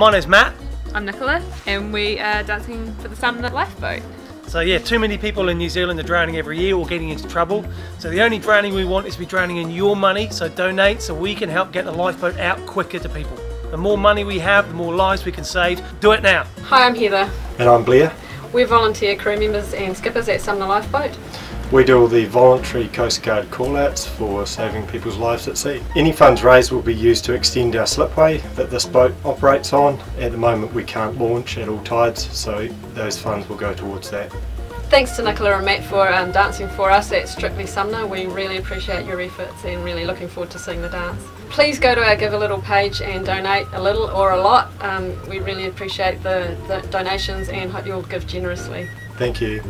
my name's Matt. I'm Nicola, and we are dancing for the Sumner Lifeboat. So yeah, too many people in New Zealand are drowning every year or getting into trouble. So the only drowning we want is to be drowning in your money. So donate so we can help get the lifeboat out quicker to people. The more money we have, the more lives we can save. Do it now. Hi, I'm Heather. And I'm Blair. We're volunteer crew members and skippers at Sumner Lifeboat. We do all the voluntary Coast Guard call-outs for saving people's lives at sea. Any funds raised will be used to extend our slipway that this boat operates on. At the moment we can't launch at all tides, so those funds will go towards that. Thanks to Nicola and Matt for um, dancing for us at Strictly Sumner. We really appreciate your efforts and really looking forward to seeing the dance. Please go to our Give a Little page and donate a little or a lot. Um, we really appreciate the, the donations and hope you'll give generously. Thank you.